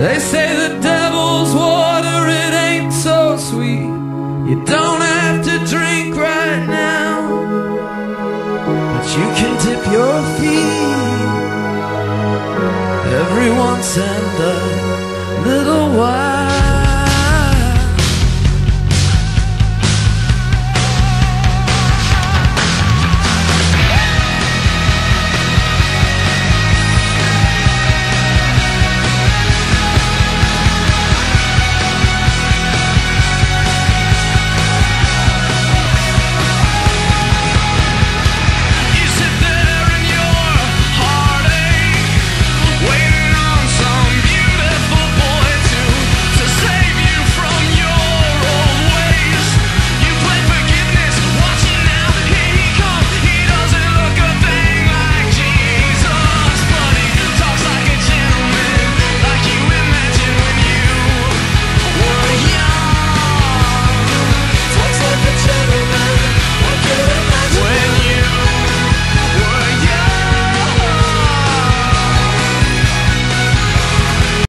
They say the devil's water, it ain't so sweet. You don't have to drink right now, but you can dip your feet every once and a